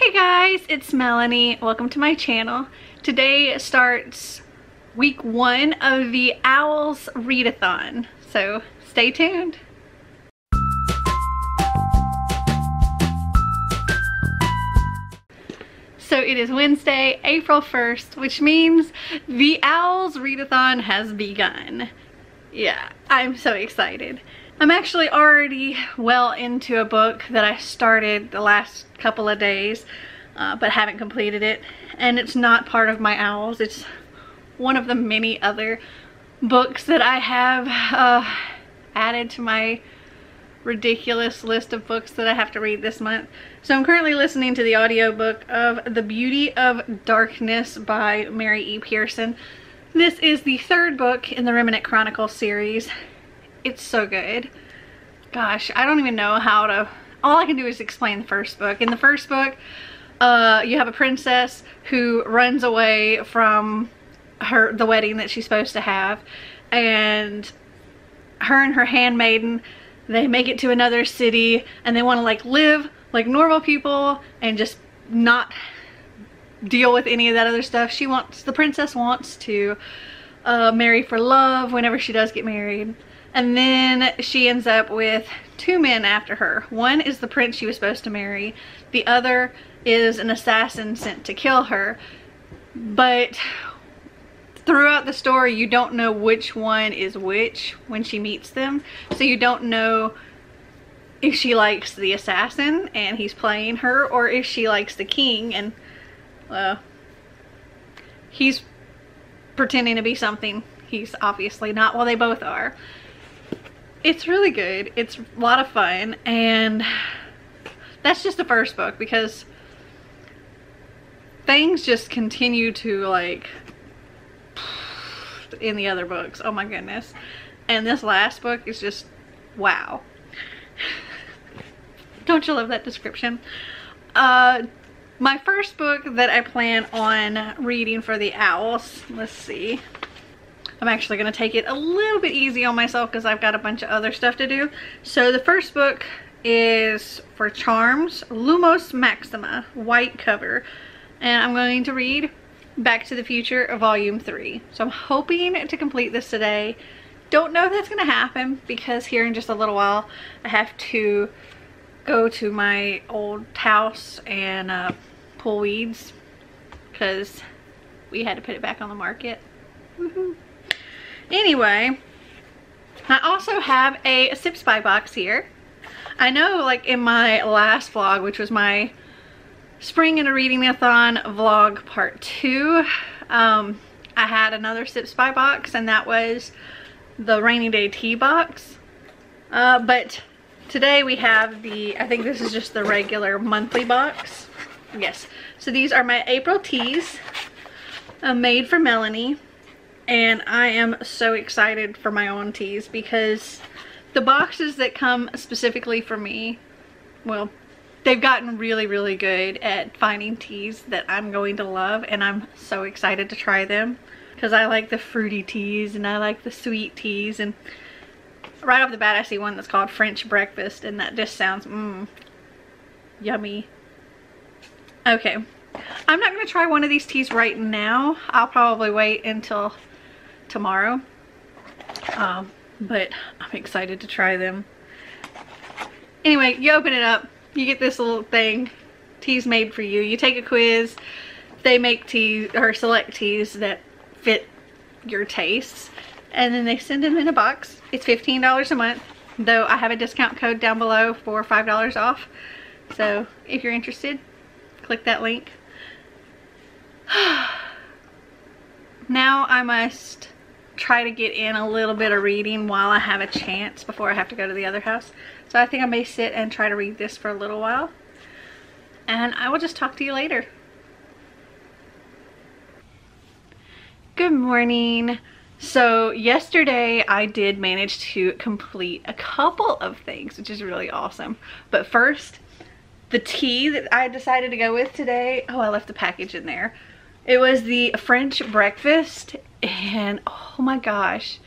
Hey guys, it's Melanie. Welcome to my channel. Today starts week one of the Owls Readathon, so stay tuned. So it is Wednesday, April 1st, which means the Owls Readathon has begun. Yeah, I'm so excited. I'm actually already well into a book that I started the last couple of days, uh, but haven't completed it. And it's not part of my Owls. It's one of the many other books that I have uh, added to my ridiculous list of books that I have to read this month. So I'm currently listening to the audiobook of The Beauty of Darkness by Mary E. Pearson. This is the third book in the Remnant Chronicles series. It's so good. Gosh, I don't even know how to... All I can do is explain the first book. In the first book, uh, you have a princess who runs away from her the wedding that she's supposed to have and her and her handmaiden they make it to another city and they want to like live like normal people and just not deal with any of that other stuff. She wants, the princess wants to uh, marry for love whenever she does get married. And then she ends up with two men after her. One is the prince she was supposed to marry. The other is an assassin sent to kill her. But throughout the story you don't know which one is which when she meets them so you don't know if she likes the assassin and he's playing her or if she likes the king and well he's pretending to be something he's obviously not well they both are it's really good it's a lot of fun and that's just the first book because things just continue to like in the other books. Oh my goodness. And this last book is just wow. Don't you love that description? Uh, my first book that I plan on reading for the owls, let's see. I'm actually going to take it a little bit easy on myself because I've got a bunch of other stuff to do. So the first book is for Charms, Lumos Maxima, white cover. And I'm going to read Back to the Future Volume 3. So I'm hoping to complete this today. Don't know if that's going to happen because here in just a little while I have to go to my old house and uh, pull weeds because we had to put it back on the market. Anyway, I also have a Sips By box here. I know like in my last vlog, which was my spring and a reading-a-thon vlog part two. Um, I had another Sips By box and that was the rainy day tea box. Uh, but today we have the, I think this is just the regular monthly box. Yes, so these are my April teas uh, made for Melanie. And I am so excited for my own teas because the boxes that come specifically for me, well, they've gotten really, really good at finding teas that I'm going to love and I'm so excited to try them because I like the fruity teas and I like the sweet teas and right off the bat I see one that's called French Breakfast and that just sounds mmm yummy. Okay, I'm not going to try one of these teas right now. I'll probably wait until tomorrow. Um, but I'm excited to try them. Anyway, you open it up you get this little thing. Teas made for you. You take a quiz. They make tea or select teas that fit your tastes. And then they send them in a box. It's $15 a month though I have a discount code down below for $5 off. So if you're interested click that link. Now I must try to get in a little bit of reading while I have a chance before I have to go to the other house so I think I may sit and try to read this for a little while. And I will just talk to you later. Good morning. So yesterday I did manage to complete a couple of things, which is really awesome. But first, the tea that I decided to go with today, oh, I left the package in there. It was the French breakfast and oh my gosh,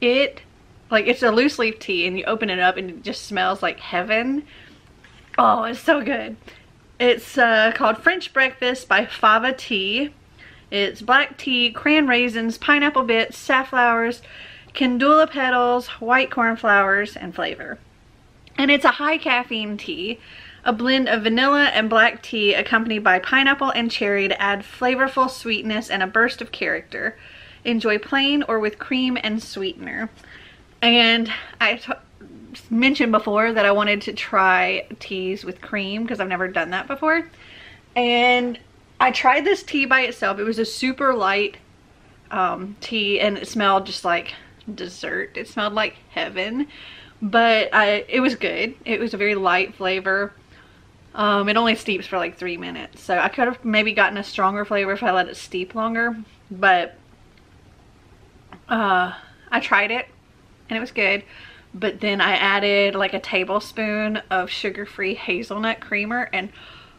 it like it's a loose leaf tea and you open it up and it just smells like heaven. Oh, it's so good. It's uh, called French Breakfast by Fava Tea. It's black tea, cran raisins, pineapple bits, safflowers, calendula petals, white cornflowers, and flavor. And it's a high caffeine tea, a blend of vanilla and black tea accompanied by pineapple and cherry to add flavorful sweetness and a burst of character. Enjoy plain or with cream and sweetener. And I mentioned before that I wanted to try teas with cream because I've never done that before. And I tried this tea by itself. It was a super light um, tea and it smelled just like dessert. It smelled like heaven, but I, it was good. It was a very light flavor. Um, it only steeps for like three minutes. So I could have maybe gotten a stronger flavor if I let it steep longer, but uh, I tried it and it was good. But then I added like a tablespoon of sugar-free hazelnut creamer and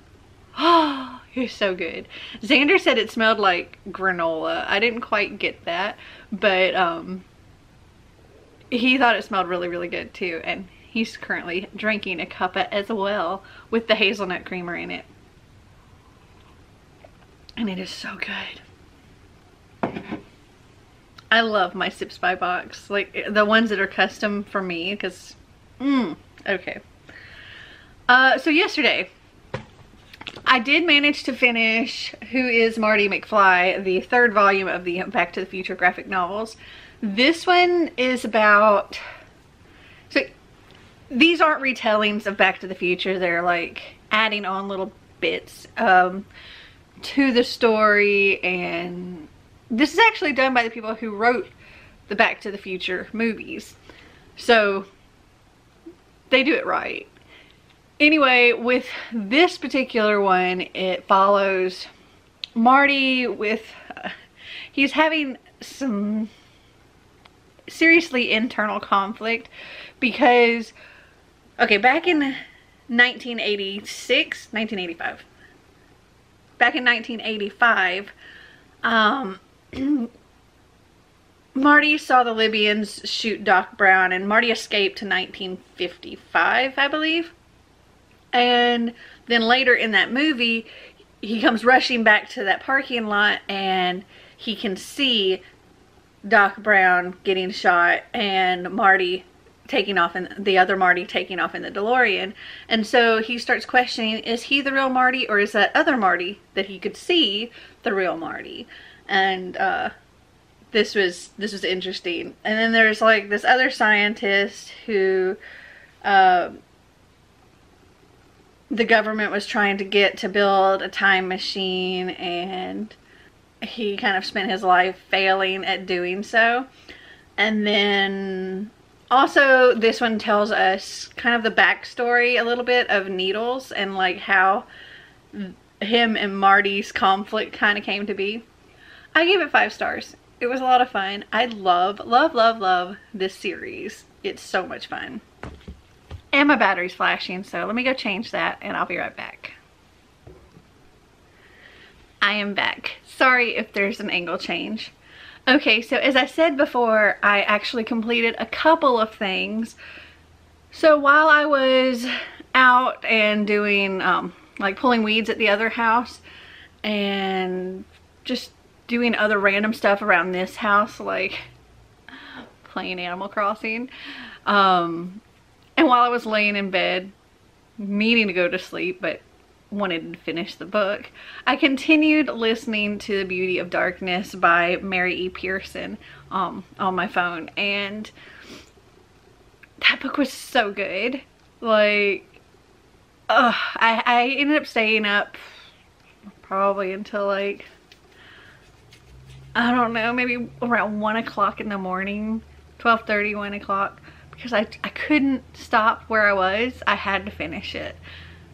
oh, it's so good. Xander said it smelled like granola. I didn't quite get that, but um, he thought it smelled really, really good too. And he's currently drinking a cuppa as well with the hazelnut creamer in it. And it is so good. I love my Sips by Box. Like the ones that are custom for me because, mmm, okay. Uh, so yesterday, I did manage to finish Who is Marty McFly, the third volume of the Back to the Future graphic novels. This one is about, so these aren't retellings of Back to the Future. They're like adding on little bits um, to the story and this is actually done by the people who wrote the Back to the Future movies. So they do it right. Anyway, with this particular one, it follows Marty with, uh, he's having some seriously internal conflict because, okay, back in 1986, 1985, back in 1985, um, Marty saw the Libyans shoot Doc Brown and Marty escaped to 1955, I believe. And then later in that movie, he comes rushing back to that parking lot and he can see Doc Brown getting shot and Marty taking off and the other Marty taking off in the DeLorean. And so he starts questioning, is he the real Marty or is that other Marty that he could see the real Marty? And uh, this was this was interesting. And then there's like this other scientist who uh, the government was trying to get to build a time machine and he kind of spent his life failing at doing so. And then also this one tells us kind of the backstory a little bit of Needles and like how him and Marty's conflict kind of came to be. I gave it five stars. It was a lot of fun. I love, love, love, love this series. It's so much fun. And my battery's flashing, so let me go change that and I'll be right back. I am back. Sorry if there's an angle change. Okay, so as I said before, I actually completed a couple of things. So while I was out and doing, um, like pulling weeds at the other house and just doing other random stuff around this house, like playing Animal Crossing, um, and while I was laying in bed, needing to go to sleep, but wanted to finish the book, I continued listening to The Beauty of Darkness by Mary E. Pearson um, on my phone. And that book was so good. Like, uh, I, I ended up staying up probably until like, I don't know, maybe around 1 o'clock in the morning, 12.30, 1 o'clock because I, I couldn't stop where I was. I had to finish it.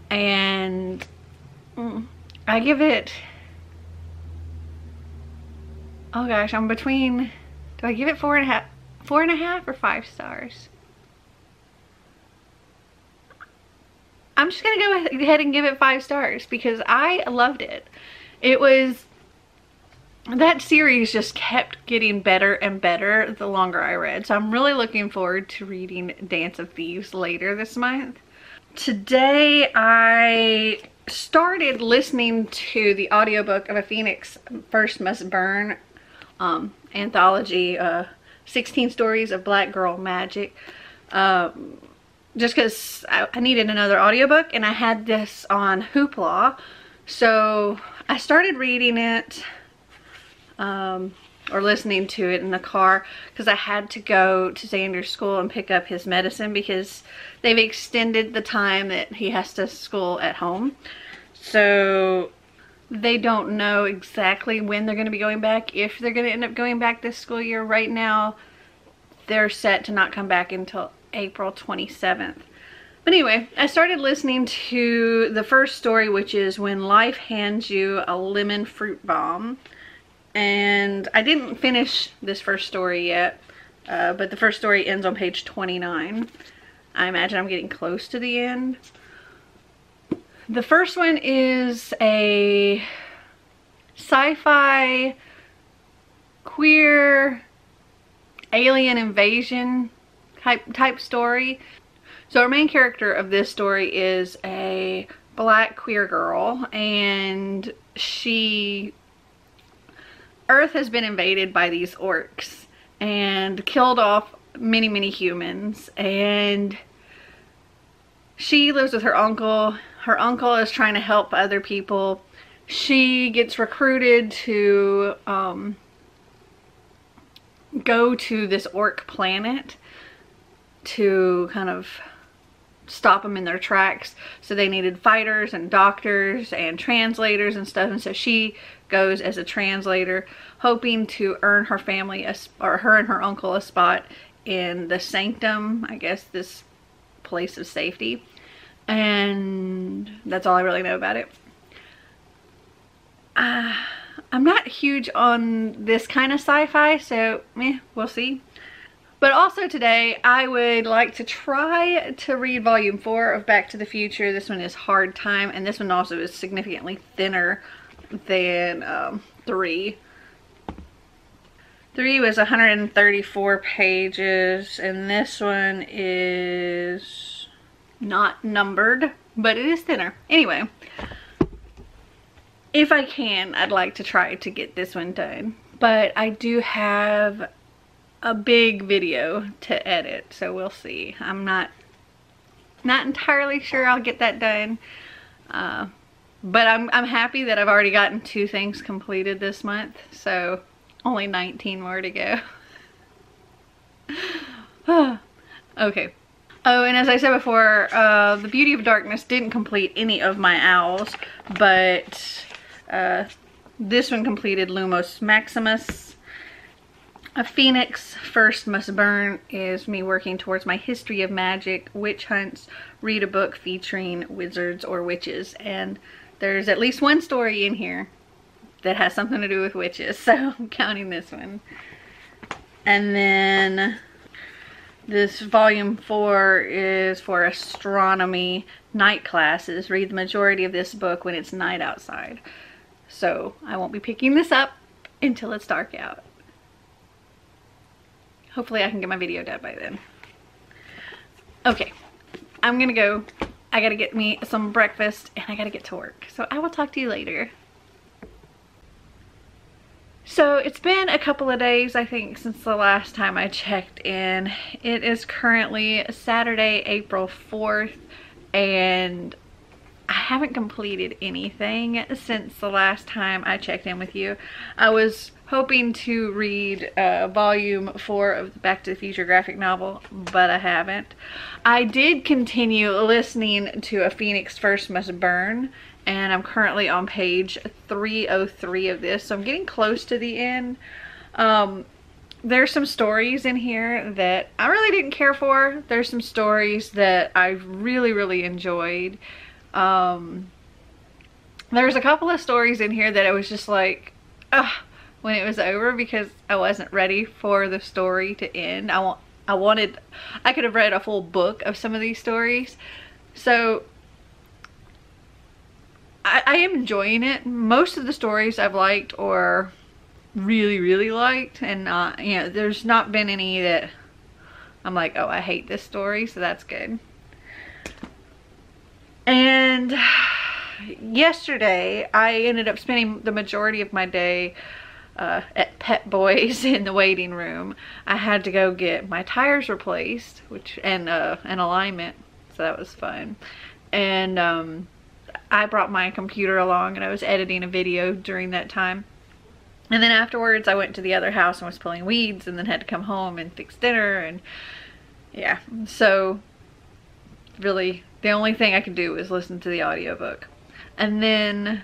And I give it, oh gosh, I'm between, do I give it four and a half, four and a half or five stars? I'm just gonna go ahead and give it five stars because I loved it. It was that series just kept getting better and better the longer I read. So I'm really looking forward to reading Dance of Thieves later this month. Today I started listening to the audiobook of A Phoenix First Must Burn um, anthology, uh, 16 Stories of Black Girl Magic. Um, just because I, I, needed another audiobook and I had this on Hoopla. So I started reading it um, or listening to it in the car because I had to go to Xander's school and pick up his medicine because they've extended the time that he has to school at home. So they don't know exactly when they're going to be going back, if they're going to end up going back this school year. Right now, they're set to not come back until April 27th. But anyway, I started listening to the first story, which is When Life Hands You a Lemon Fruit Bomb. And I didn't finish this first story yet, uh, but the first story ends on page 29. I imagine I'm getting close to the end. The first one is a sci-fi queer alien invasion type type story. So our main character of this story is a black queer girl and she Earth has been invaded by these orcs and killed off many many humans and she lives with her uncle. Her uncle is trying to help other people. She gets recruited to um, go to this orc planet to kind of stop them in their tracks. So they needed fighters and doctors and translators and stuff. And so she goes as a translator, hoping to earn her family, a, or her and her uncle, a spot in the sanctum, I guess this place of safety. And that's all I really know about it. Uh, I'm not huge on this kind of sci-fi, so eh, we'll see. But also today, I would like to try to read volume four of Back to the Future. This one is Hard Time, and this one also is significantly thinner than um, three. Three was 134 pages, and this one is not numbered, but it is thinner. Anyway, if I can, I'd like to try to get this one done. But I do have a big video to edit, so we'll see. I'm not not entirely sure I'll get that done. Uh, but I'm, I'm happy that I've already gotten two things completed this month, so only 19 more to go. okay. Oh, and as I said before, uh, The Beauty of Darkness didn't complete any of my owls, but uh, this one completed Lumos Maximus. A Phoenix First Must Burn is me working towards my History of Magic, Witch Hunts, read a book featuring wizards or witches. And there's at least one story in here that has something to do with witches, so I'm counting this one. And then this volume four is for astronomy night classes. Read the majority of this book when it's night outside. So I won't be picking this up until it's dark out. Hopefully I can get my video done by then. Okay, I'm gonna go. I gotta get me some breakfast and I gotta get to work. So I will talk to you later. So it's been a couple of days, I think, since the last time I checked in. It is currently Saturday, April 4th, and I haven't completed anything since the last time I checked in with you. I was hoping to read uh, volume four of the Back to the Future graphic novel, but I haven't. I did continue listening to A Phoenix First Must Burn, and I'm currently on page 303 of this, so I'm getting close to the end. Um, there's some stories in here that I really didn't care for. There's some stories that I really, really enjoyed. Um, there's a couple of stories in here that I was just like, ugh, when it was over because I wasn't ready for the story to end. I want, I wanted, I could have read a full book of some of these stories. So I, I am enjoying it. Most of the stories I've liked or really, really liked and uh, you know, there's not been any that I'm like, oh, I hate this story, so that's good. And yesterday I ended up spending the majority of my day uh, at Pep Boys in the waiting room. I had to go get my tires replaced, which and uh, an alignment, so that was fun. And um, I brought my computer along and I was editing a video during that time. And then afterwards I went to the other house and was pulling weeds and then had to come home and fix dinner and yeah. So really the only thing I could do was listen to the audiobook. And then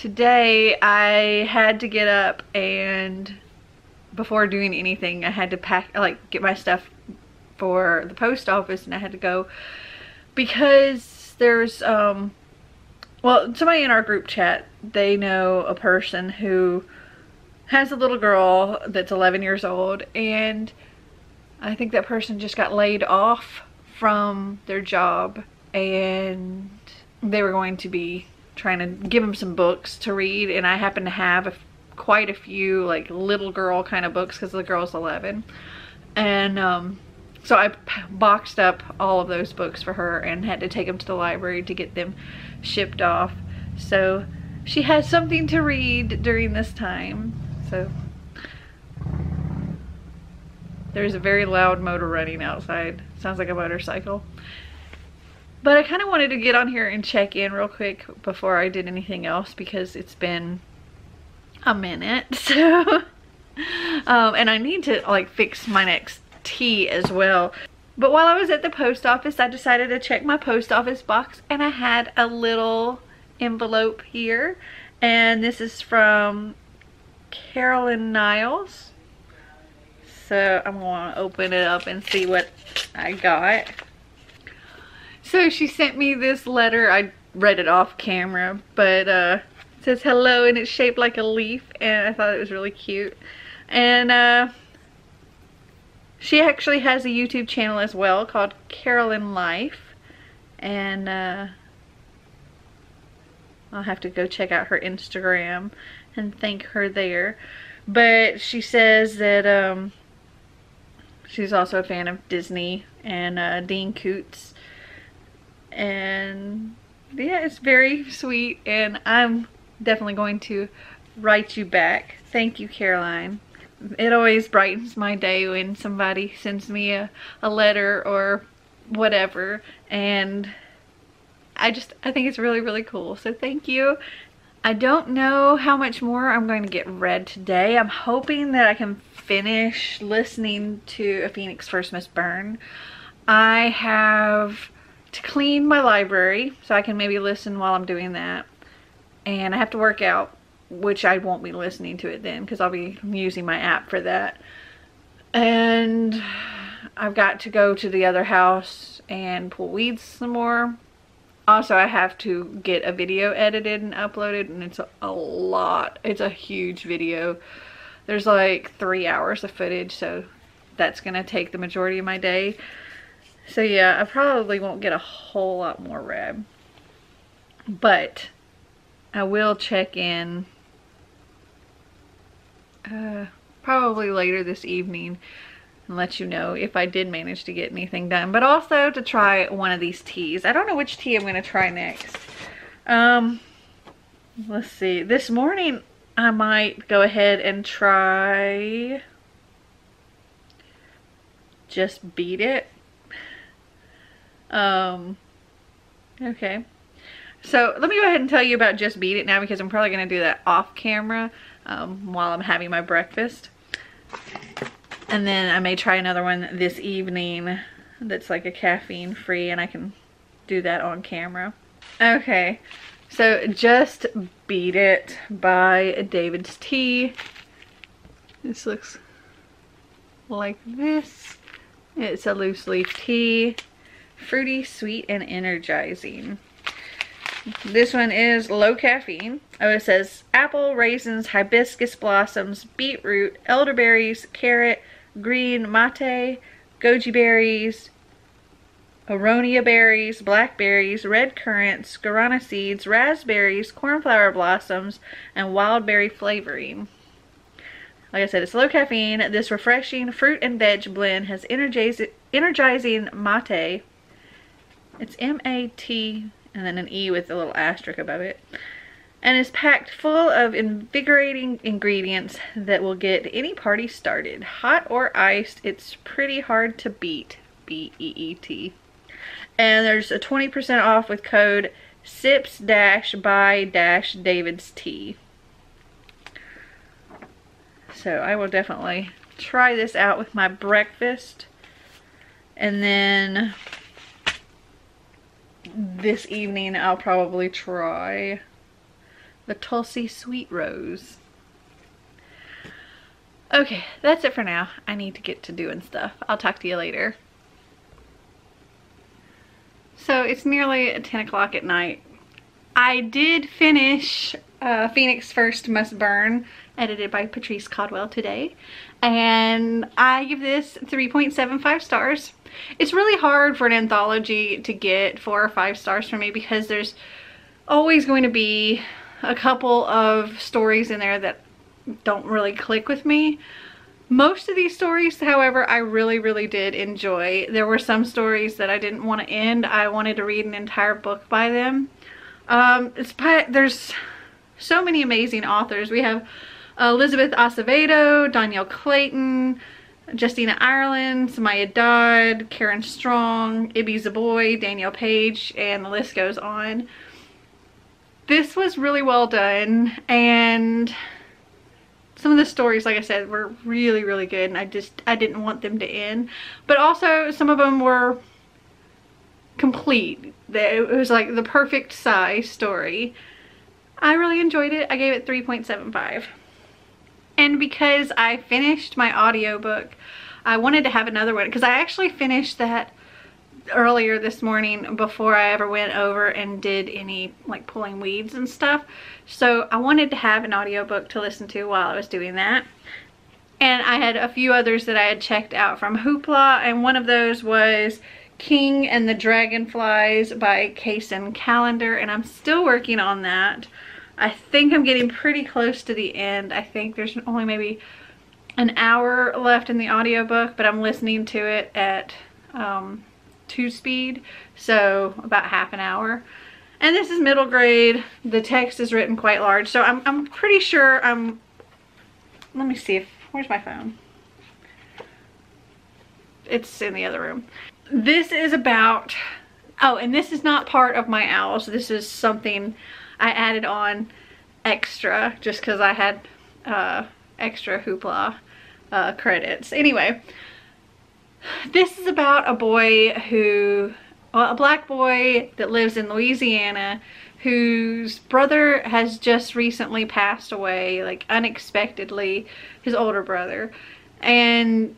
today I had to get up and before doing anything I had to pack like get my stuff for the post office and I had to go because there's um well somebody in our group chat they know a person who has a little girl that's 11 years old and I think that person just got laid off from their job and they were going to be trying to give him some books to read and I happen to have a, quite a few like little girl kind of books because the girl's 11 and um, so I boxed up all of those books for her and had to take them to the library to get them shipped off. So she has something to read during this time so. There's a very loud motor running outside. Sounds like a motorcycle but I kind of wanted to get on here and check in real quick before I did anything else because it's been a minute. So, um, and I need to like fix my next tea as well. But while I was at the post office, I decided to check my post office box and I had a little envelope here. And this is from Carolyn Niles. So I'm going to open it up and see what I got. So she sent me this letter. I read it off camera, but uh, it says hello and it's shaped like a leaf and I thought it was really cute. And uh, she actually has a YouTube channel as well called Carolyn Life. And uh, I'll have to go check out her Instagram and thank her there. But she says that um, she's also a fan of Disney and uh, Dean Koontz and yeah it's very sweet and I'm definitely going to write you back. Thank you Caroline. It always brightens my day when somebody sends me a, a letter or whatever and I just I think it's really really cool. So thank you. I don't know how much more I'm going to get read today. I'm hoping that I can finish listening to A Phoenix First Must Burn. I have to clean my library so I can maybe listen while I'm doing that. And I have to work out, which I won't be listening to it then because I'll be using my app for that. And I've got to go to the other house and pull weeds some more. Also, I have to get a video edited and uploaded and it's a lot. It's a huge video. There's like three hours of footage, so that's going to take the majority of my day. So yeah, I probably won't get a whole lot more red. But I will check in uh, probably later this evening and let you know if I did manage to get anything done. But also to try one of these teas. I don't know which tea I'm going to try next. Um, let's see. This morning I might go ahead and try just beat it um, okay. So let me go ahead and tell you about Just Beat It now because I'm probably going to do that off camera um, while I'm having my breakfast. And then I may try another one this evening that's like a caffeine free and I can do that on camera. Okay, so Just Beat It by David's Tea. This looks like this. It's a loose leaf tea fruity, sweet, and energizing. This one is low caffeine. Oh, it says apple, raisins, hibiscus blossoms, beetroot, elderberries, carrot, green mate, goji berries, aronia berries, blackberries, red currants, guarana seeds, raspberries, cornflower blossoms, and wild berry flavoring. Like I said, it's low caffeine. This refreshing fruit and veg blend has energizing mate it's M-A-T and then an E with a little asterisk above it. And is packed full of invigorating ingredients that will get any party started. Hot or iced, it's pretty hard to beat. B-E-E-T. And there's a 20% off with code sips dash by dash david's tea so I will definitely try this out with my breakfast and then this evening I'll probably try the Tulsi Sweet Rose. Okay, that's it for now. I need to get to doing stuff. I'll talk to you later. So it's nearly 10 o'clock at night. I did finish uh, Phoenix First Must Burn, edited by Patrice Caldwell today. And I give this 3.75 stars. It's really hard for an anthology to get four or five stars for me because there's always going to be a couple of stories in there that don't really click with me. Most of these stories, however, I really, really did enjoy. There were some stories that I didn't want to end. I wanted to read an entire book by them. Um, it's there's so many amazing authors. We have Elizabeth Acevedo, Dhonielle Clayton, Justina Ireland, Somaiya Daud, Karen Strong, Ibi Zoboi, Danielle Paige, and the list goes on. This was really well done and some of the stories, like I said, were really, really good and I just, I didn't want them to end. But also some of them were complete. It was like the perfect size story. I really enjoyed it. I gave it 3.75. And because I finished my audiobook, I wanted to have another one because I actually finished that earlier this morning before I ever went over and did any like pulling weeds and stuff. So I wanted to have an audiobook to listen to while I was doing that. And I had a few others that I had checked out from Hoopla and one of those was King and the Dragonflies by Kacen Callender and I'm still working on that. I think I'm getting pretty close to the end. I think there's only maybe an hour left in the audiobook, but I'm listening to it at um, two speed, so about half an hour. And this is middle grade. The text is written quite large, so I'm, I'm pretty sure I'm, let me see if, where's my phone? It's in the other room. This is about, oh, and this is not part of my owls. This is something I added on extra just because I had uh, extra hoopla uh, credits. Anyway, this is about a boy who, well, a black boy that lives in Louisiana whose brother has just recently passed away, like unexpectedly, his older brother. And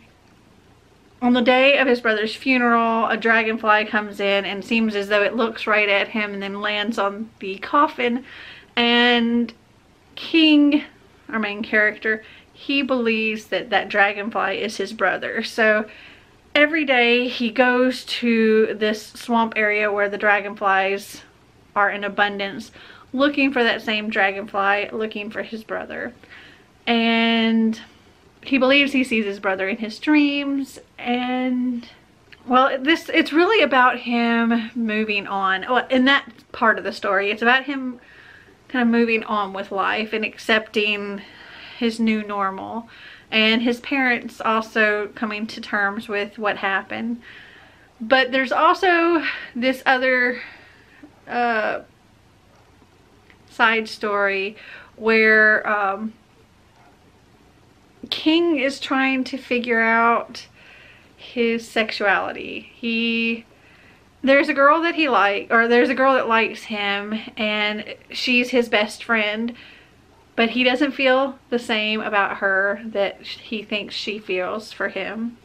on the day of his brother's funeral, a dragonfly comes in and seems as though it looks right at him and then lands on the coffin. And King, our main character, he believes that that dragonfly is his brother. So every day he goes to this swamp area where the dragonflies are in abundance, looking for that same dragonfly, looking for his brother. And he believes he sees his brother in his dreams and well this it's really about him moving on. Well in that part of the story it's about him kind of moving on with life and accepting his new normal. And his parents also coming to terms with what happened. But there's also this other uh, side story where um, King is trying to figure out his sexuality. He there's a girl that he like or there's a girl that likes him and she's his best friend but he doesn't feel the same about her that he thinks she feels for him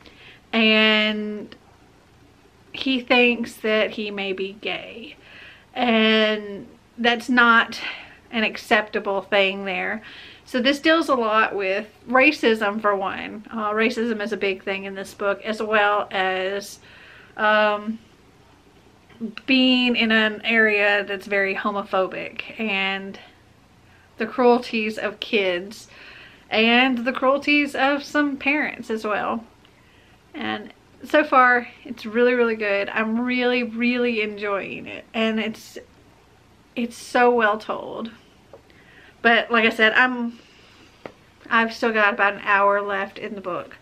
and he thinks that he may be gay and that's not an acceptable thing there so this deals a lot with racism for one. Uh, racism is a big thing in this book as well as um, being in an area that's very homophobic and the cruelties of kids and the cruelties of some parents as well. And so far it's really really good. I'm really really enjoying it and it's it's so well told. But like I said, I'm I've still got about an hour left in the book.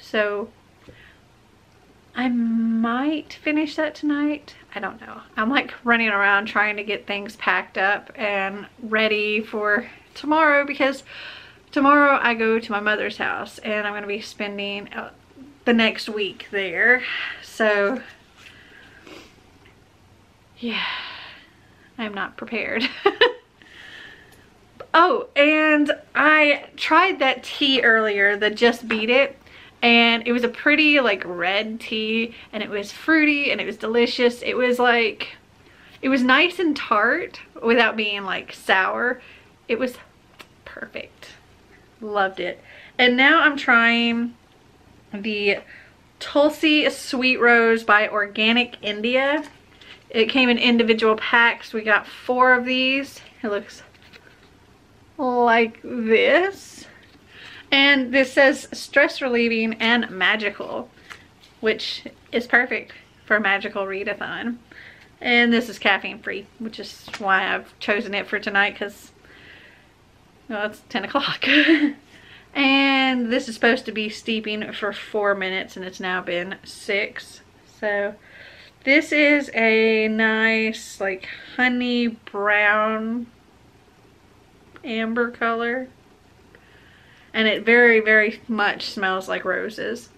So I might finish that tonight. I don't know. I'm like running around trying to get things packed up and ready for tomorrow because tomorrow I go to my mother's house and I'm going to be spending uh, the next week there. So yeah, I'm not prepared. oh, and I tried that tea earlier, the Just Beat It and it was a pretty like red tea and it was fruity and it was delicious. It was like, it was nice and tart without being like sour. It was perfect. Loved it. And now I'm trying the Tulsi Sweet Rose by Organic India. It came in individual packs. We got four of these. It looks like this. And this says stress relieving and magical, which is perfect for a magical readathon. And this is caffeine free, which is why I've chosen it for tonight because well, it's 10 o'clock. and this is supposed to be steeping for four minutes and it's now been six. So this is a nice like honey brown amber color and it very, very much smells like roses.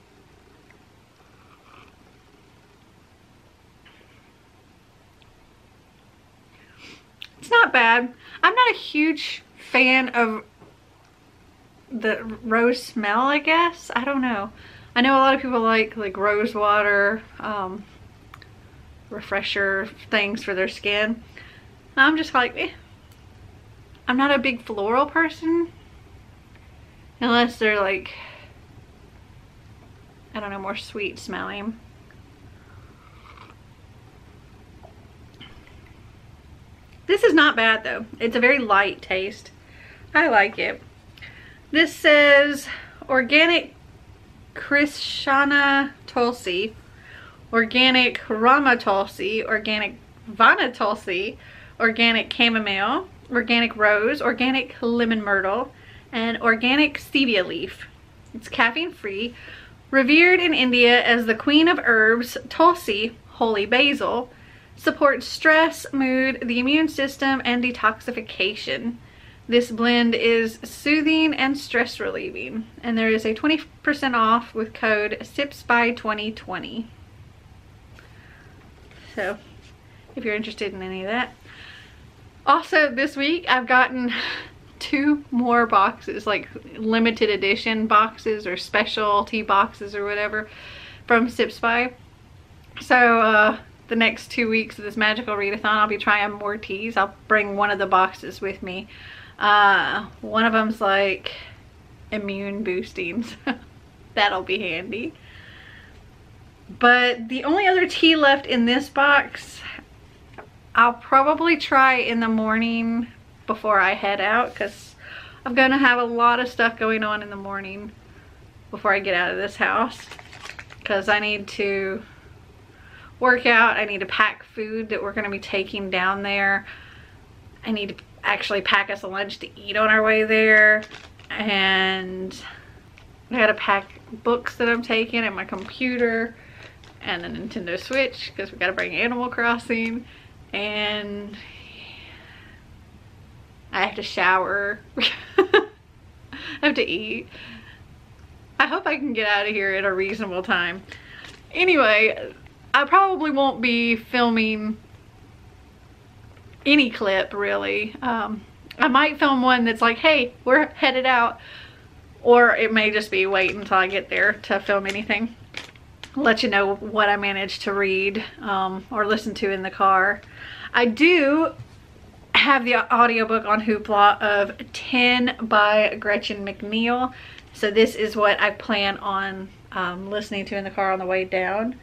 It's not bad. I'm not a huge fan of the rose smell, I guess. I don't know. I know a lot of people like like rose water, um, refresher things for their skin. I'm just like, eh. I'm not a big floral person. Unless they're like, I don't know, more sweet smelling. This is not bad though. It's a very light taste. I like it. This says organic Krishana Tulsi, organic Rama Tulsi, organic Vana Tulsi, organic chamomile, organic rose, organic lemon myrtle, and organic stevia leaf. It's caffeine free. Revered in India as the queen of herbs, Tulsi, holy basil, supports stress, mood, the immune system, and detoxification. This blend is soothing and stress relieving. And there is a 20% off with code SIPSBY2020. So, if you're interested in any of that. Also, this week I've gotten two more boxes, like limited edition boxes or specialty boxes or whatever from Sips By. So uh, the next two weeks of this magical readathon, I'll be trying more teas. I'll bring one of the boxes with me. Uh, one of them's like immune boosting. That'll be handy. But the only other tea left in this box, I'll probably try in the morning before I head out because I'm going to have a lot of stuff going on in the morning before I get out of this house because I need to work out. I need to pack food that we're going to be taking down there. I need to actually pack us a lunch to eat on our way there. And I got to pack books that I'm taking and my computer and the Nintendo Switch because we got to bring Animal Crossing. And I have to shower. I have to eat. I hope I can get out of here at a reasonable time. Anyway, I probably won't be filming any clip really. Um, I might film one that's like, hey, we're headed out. Or it may just be wait until I get there to film anything. Let you know what I managed to read um, or listen to in the car. I do have the audiobook on Hoopla of 10 by Gretchen McNeil. So this is what I plan on um, listening to in the car on the way down.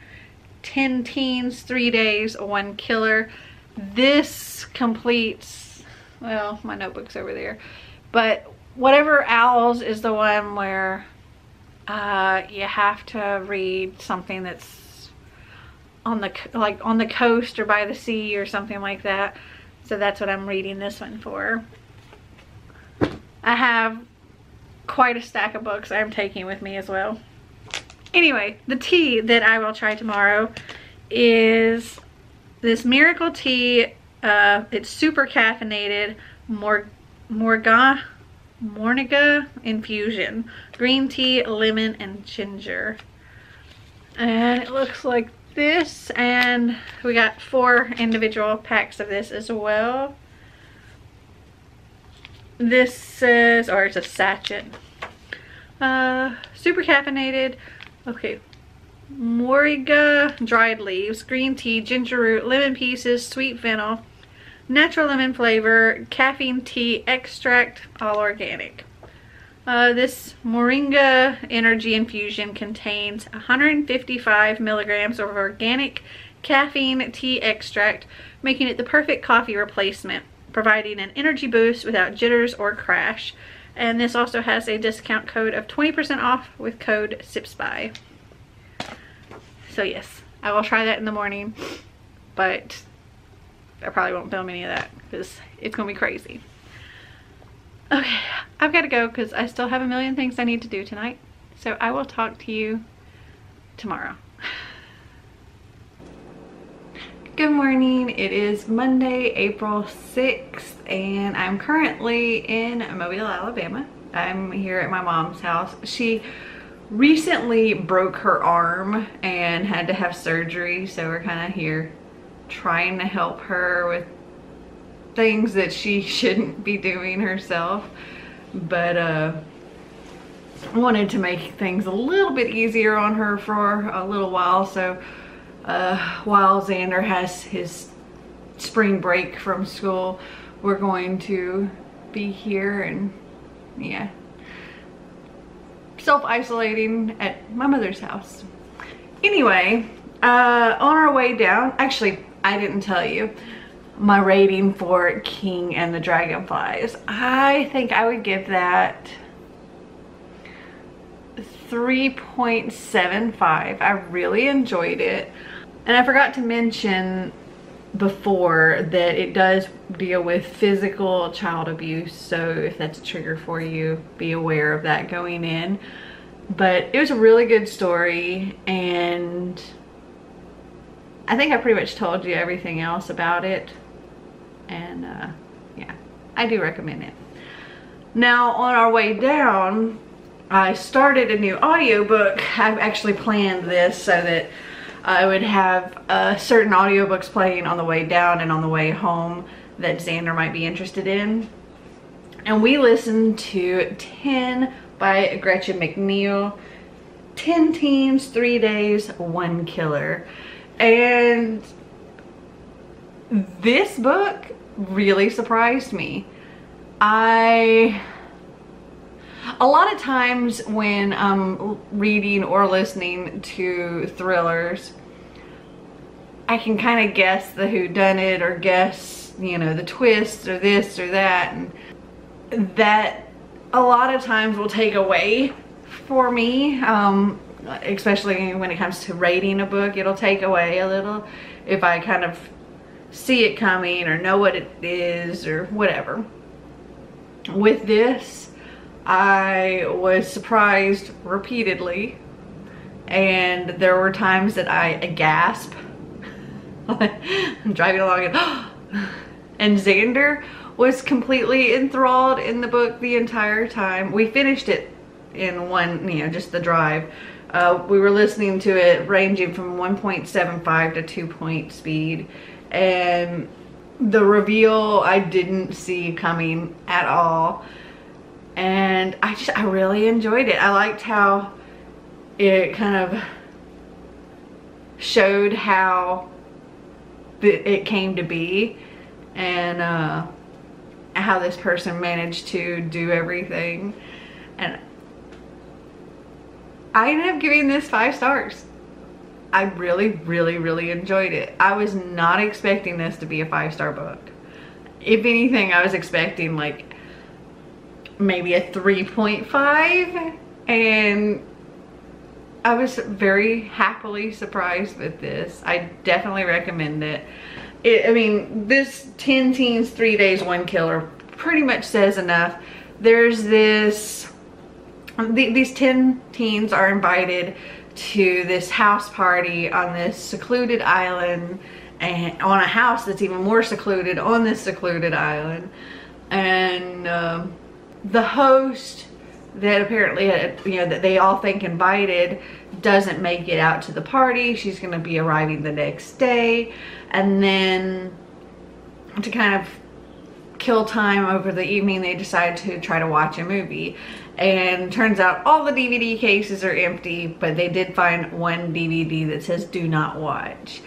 10 teens, 3 days, 1 killer. This completes, well, my notebook's over there. But whatever owls is the one where uh, you have to read something that's on the like on the coast or by the sea or something like that So that's what I'm reading this one for. I have quite a stack of books I'm taking with me as well. Anyway, the tea that I will try tomorrow is this Miracle Tea. Uh, it's super caffeinated. Mor Morga Moringa infusion. Green tea, lemon, and ginger. And it looks like this. And we got four individual packs of this as well. This says, or it's a sachet. Uh, super caffeinated. Okay. Moringa dried leaves, green tea, ginger root, lemon pieces, sweet fennel, natural lemon flavor, caffeine tea extract, all organic. Uh, this Moringa Energy Infusion contains 155 milligrams of organic caffeine tea extract, making it the perfect coffee replacement, providing an energy boost without jitters or crash. And this also has a discount code of 20% off with code SIPSBY. So yes, I will try that in the morning, but I probably won't film any of that because it's going to be crazy. Okay, I've got to go because I still have a million things I need to do tonight. So I will talk to you tomorrow. Good morning. It is Monday, April 6th, and I'm currently in Mobile, Alabama. I'm here at my mom's house. She recently broke her arm and had to have surgery, so we're kind of here trying to help her with things that she shouldn't be doing herself. But uh, wanted to make things a little bit easier on her for a little while. So uh, while Xander has his spring break from school, we're going to be here and yeah, self-isolating at my mother's house. Anyway, uh, on our way down, actually, I didn't tell you my rating for King and the Dragonflies. I think I would give that 3.75. I really enjoyed it. And I forgot to mention before that it does deal with physical child abuse. So if that's a trigger for you, be aware of that going in. But it was a really good story and I think I pretty much told you everything else about it. And uh, yeah, I do recommend it. Now on our way down, I started a new audiobook. I've actually planned this so that I would have uh, certain audiobooks playing on the way down and on the way home that Xander might be interested in. And we listened to 10 by Gretchen McNeil. 10 Teams, 3 days, 1 killer. And this book really surprised me. I a lot of times when I'm reading or listening to thrillers, I can kind of guess the who done it or guess, you know, the twist or this or that. And that a lot of times will take away for me, um, especially when it comes to rating a book, it'll take away a little if I kind of see it coming or know what it is or whatever. With this, I was surprised repeatedly and there were times that I gasp. I'm driving along and, and Xander was completely enthralled in the book the entire time. We finished it in one, you know, just the drive. Uh, we were listening to it ranging from 1.75 to 2 point speed. And the reveal I didn't see coming at all. And I just I really enjoyed it. I liked how it kind of showed how it came to be and uh, how this person managed to do everything. And I ended up giving this five stars I really, really, really enjoyed it. I was not expecting this to be a five-star book. If anything, I was expecting like maybe a 3.5 and I was very happily surprised with this. I definitely recommend it. it, I mean, this 10 teens, three days, one killer pretty much says enough. There's this, the, these 10 teens are invited to this house party on this secluded island and on a house that's even more secluded on this secluded island. And um, the host that apparently, you know, that they all think invited doesn't make it out to the party. She's going to be arriving the next day. And then to kind of kill time over the evening, they decide to try to watch a movie. And turns out all the DVD cases are empty, but they did find one DVD that says do not watch.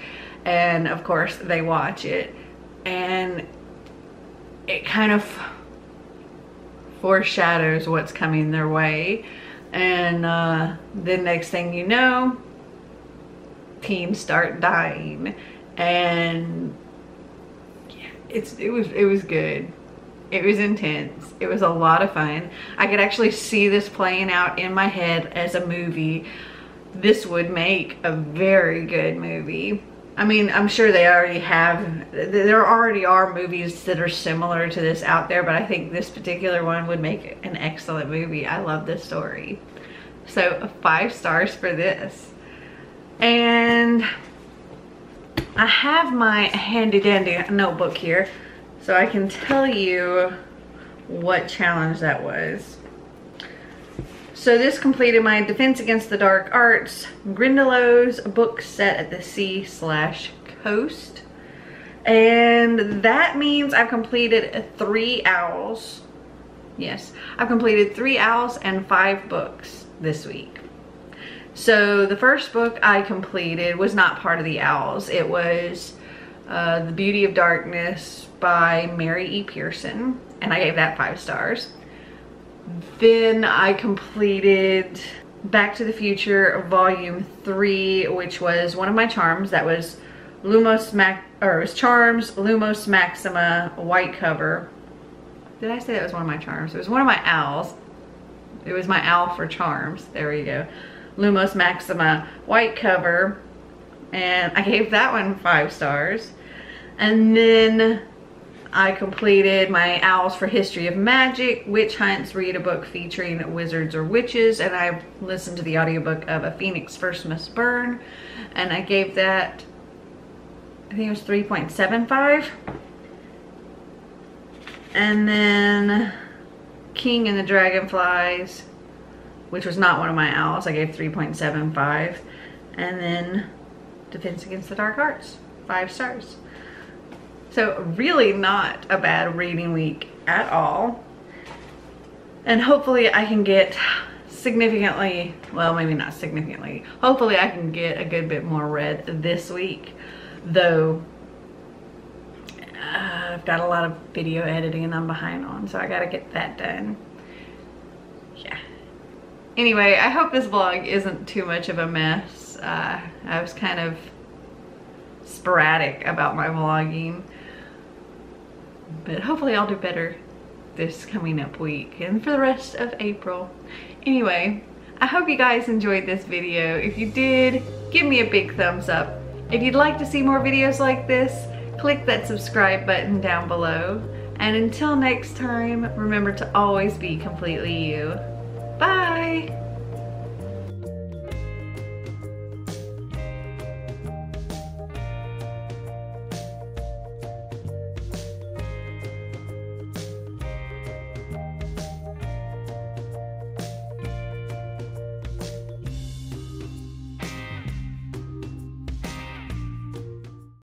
And of course they watch it. And it kind of foreshadows what's coming their way. And uh, the next thing you know, teens start dying. And it's it was it was good. It was intense. It was a lot of fun. I could actually see this playing out in my head as a movie. This would make a very good movie. I mean, I'm sure they already have, there already are movies that are similar to this out there, but I think this particular one would make an excellent movie. I love this story. So five stars for this. And I have my handy dandy notebook here so I can tell you what challenge that was. So this completed my Defense Against the Dark Arts Grindylows book set at the sea slash coast. And that means I've completed three owls. Yes, I've completed three owls and five books this week. So the first book I completed was not part of the owls. It was uh, The Beauty of Darkness by Mary E. Pearson. And I gave that five stars. Then I completed Back to the Future Volume 3, which was one of my charms. That was Lumos Mac or it was Charms, Lumos Maxima, white cover. Did I say that was one of my charms? It was one of my owls. It was my owl for charms. There we go. Lumos Maxima, white cover. And I gave that one five stars. And then I completed my Owls for History of Magic, Witch Hunts, read a book featuring wizards or witches, and I listened to the audiobook of A Phoenix First Must Burn, and I gave that, I think it was 3.75. And then King and the Dragonflies, which was not one of my owls, I gave 3.75. And then Defense Against the Dark Arts, five stars. So really not a bad reading week at all. And hopefully I can get significantly, well maybe not significantly, hopefully I can get a good bit more read this week. Though uh, I've got a lot of video editing I'm behind on, so I gotta get that done. Yeah. Anyway, I hope this vlog isn't too much of a mess. Uh, I was kind of sporadic about my vlogging but hopefully I'll do better this coming up week and for the rest of April. Anyway, I hope you guys enjoyed this video. If you did, give me a big thumbs up. If you'd like to see more videos like this, click that subscribe button down below. And until next time, remember to always be completely you. Bye!